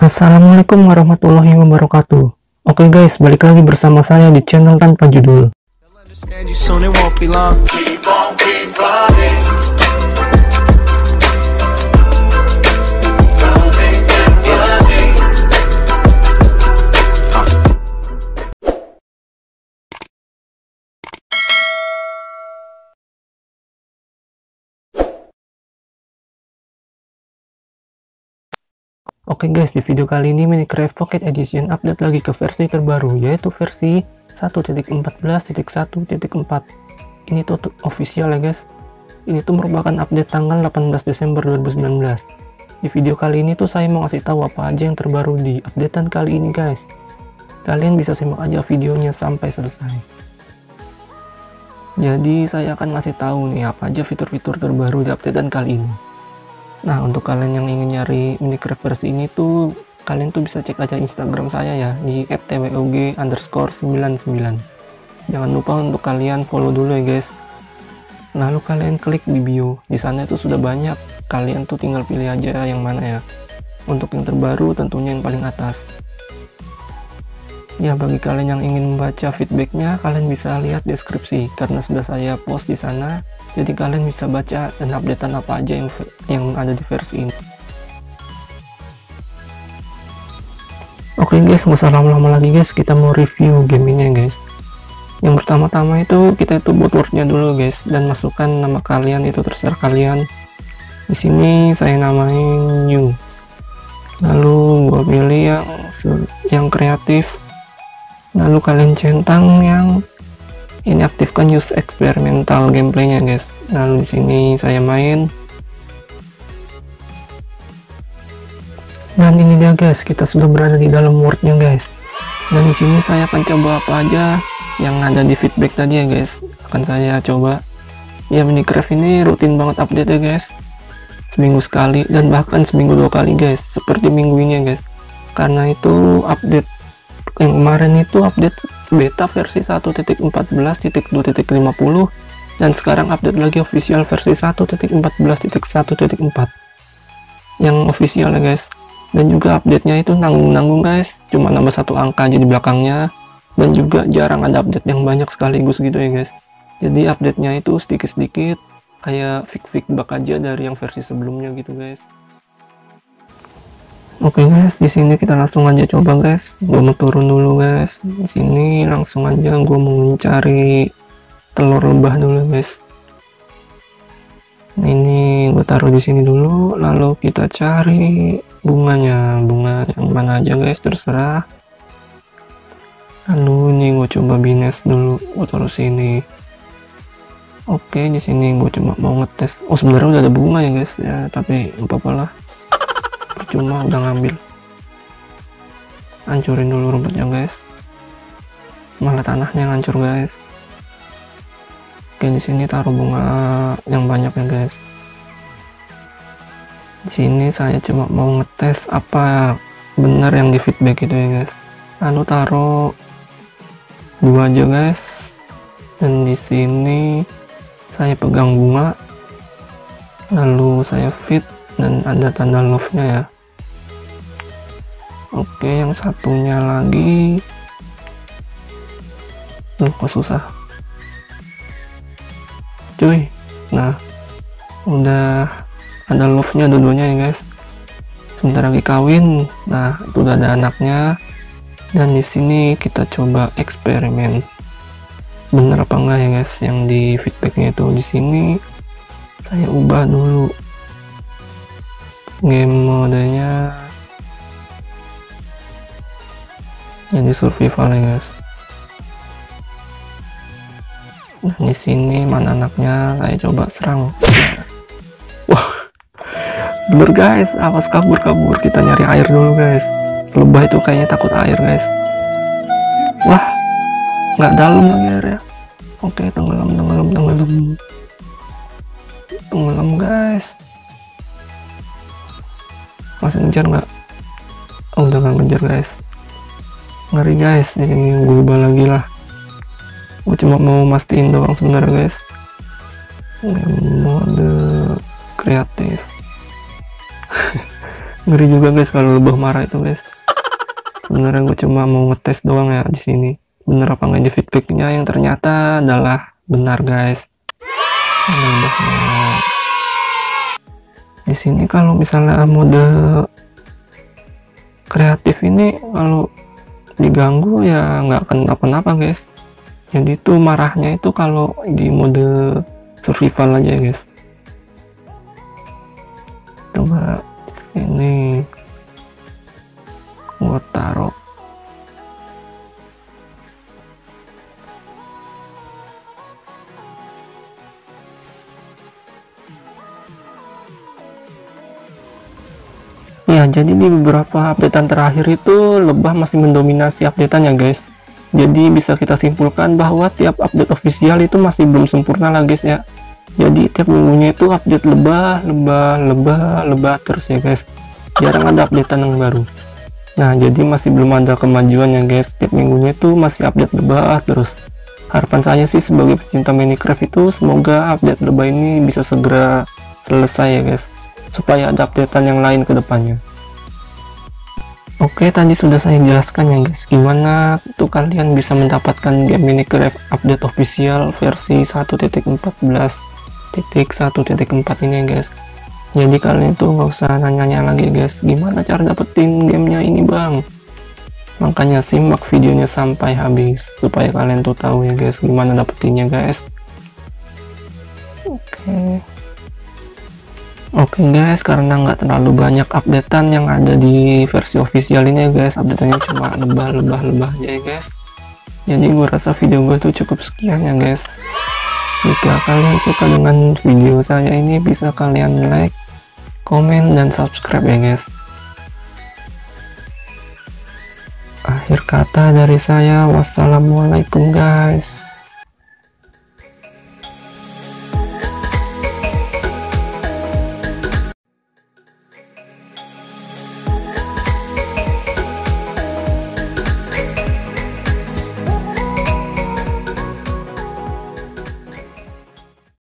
Assalamualaikum warahmatullahi wabarakatuh. Oke guys, balik lagi bersama saya di channel tanpa judul. Oke guys, di video kali ini Minecraft Pocket Edition update lagi ke versi terbaru, yaitu versi 1.14.1.4. Ini tuh official ya guys. Ini tuh merupakan update tanggal 18 Desember 2019. Di video kali ini tuh saya mau ngasih tahu apa aja yang terbaru di updatean kali ini guys. Kalian bisa simak aja videonya sampai selesai. Jadi saya akan ngasih tahu nih apa aja fitur-fitur terbaru di updatean kali ini. Nah, untuk kalian yang ingin nyari Minecraft versi ini tuh, kalian tuh bisa cek aja Instagram saya ya, di @twog underscore 99. Jangan lupa untuk kalian follow dulu ya guys. Lalu kalian klik di bio, di sana itu sudah banyak. Kalian tuh tinggal pilih aja yang mana ya. Untuk yang terbaru tentunya yang paling atas. Ya bagi kalian yang ingin membaca feedbacknya, kalian bisa lihat deskripsi karena sudah saya post di sana. Jadi kalian bisa baca dan updatean apa aja yang yang ada di versi ini. Oke guys nggak usah lama-lama lagi guys. Kita mau review gamingnya guys. Yang pertama-tama itu kita itu buat wordnya dulu guys dan masukkan nama kalian itu terserah kalian. Di sini saya namain new lalu gua pilih yang yang kreatif lalu kalian centang yang ini aktifkan use eksperimental gameplaynya guys. Lalu di sini saya main. Dan ini dia guys. Kita sudah berada di dalam wordnya guys. Dan di sini saya akan coba apa aja yang ada di feedback tadi ya guys. Akan saya coba. Ya Minecraft ini rutin banget update ya guys. Seminggu sekali dan bahkan seminggu dua kali guys. Seperti minggu ini ya guys. Karena itu update yang kemarin itu update beta versi 1.14.2.50 dan sekarang update lagi official versi 1.14.1.4 yang official ya guys. Dan juga update nya itu nanggung-nanggung guys. Cuma nambah satu angka aja di belakangnya. Dan juga jarang ada update yang banyak sekaligus gitu ya guys. Jadi update nya itu sedikit-sedikit kayak fix-fix bug aja dari yang versi sebelumnya gitu guys Oke okay guys, di sini kita langsung aja coba guys. Gue mau turun dulu guys. Di sini langsung aja gue mau mencari telur lebah dulu guys. Ini gue taruh di sini dulu, lalu kita cari bunganya, bunga yang mana aja guys, terserah. Lalu ini gue coba bines dulu, gue taruh sini. Oke, di sini gue cuma mau ngetes. Oh sebenarnya udah ada bunga ya guys, ya tapi apa-apa lah cuma udah ngambil. Hancurin dulu rumputnya guys. Malah tanahnya hancur guys. Oke di sini taruh bunga yang banyak ya guys. Di sini saya cuma mau ngetes apa benar yang di feedback itu ya guys. Lalu taruh dua aja guys. Dan di sini saya pegang bunga. Lalu saya fit dan ada tanda love nya ya oke yang satunya lagi. Loh, kok susah. Cuy nah udah ada love nya dua-duanya ya guys. Sebentar lagi kawin. Nah itu udah ada anaknya. Dan di sini kita coba eksperimen. Bener apa enggak ya guys yang di feedbacknya itu? Di sini saya ubah dulu game modenya jadi survival ya guys. Nah di sini mana anaknya? Saya coba serang. Wah. Bener guys. Awas kabur kabur kita nyari air dulu guys. Lebah itu kayaknya takut air guys. Wah. Nggak dalam lagi air ya oke tenggelam tenggelam tenggelam. Tenggelam guys. Masih ngejar nggak? Oh udah nggak ngejar guys ngeri guys. Ini gue ubah lagi lah. Gue cuma mau mastiin doang sebenarnya guys. Mode kreatif. Ngeri juga guys kalau lebah marah itu guys. Sebenarnya gue cuma mau ngetes doang ya di sini. Bener apa nggak di feedbacknya yang ternyata adalah benar guys. Di sini kalau misalnya mode kreatif ini kalau diganggu ya nggak akan apa-apa guys. Jadi itu marahnya itu kalau di mode survival aja guys. Coba ini gua taruh ya jadi di beberapa updatean terakhir itu lebah masih mendominasi updatean ya guys. Jadi bisa kita simpulkan bahwa tiap update official itu masih belum sempurna lah guys ya. Jadi tiap minggunya itu update lebah lebah lebah lebah terus ya guys. Jarang ada updatean yang baru. Nah jadi masih belum ada kemajuan ya guys. Tiap minggunya itu masih update lebah terus. Harapan saya sih sebagai pecinta Minecraft itu semoga update lebah ini bisa segera selesai ya guys supaya ada updatean yang lain ke depannya. Oke tadi sudah saya jelaskan ya guys. Gimana tuh kalian bisa mendapatkan game Minecraft update official versi 1.14.1.4 ini ya guys. Jadi kalian tuh nggak usah nanya-nanya lagi guys. Gimana cara dapetin gamenya ini bang? Makanya simak videonya sampai habis supaya kalian tuh tahu ya guys gimana dapetinnya guys. Oke Oke guys, karena nggak terlalu banyak updatean yang ada di versi official ini ya guys, updateannya cuma lebah-lebah-lebah aja ya guys. Jadi gue rasa video gue tuh cukup sekian ya guys. Jika kalian suka dengan video saya ini bisa kalian like, komen, dan subscribe ya guys. Akhir kata dari saya, wassalamualaikum guys.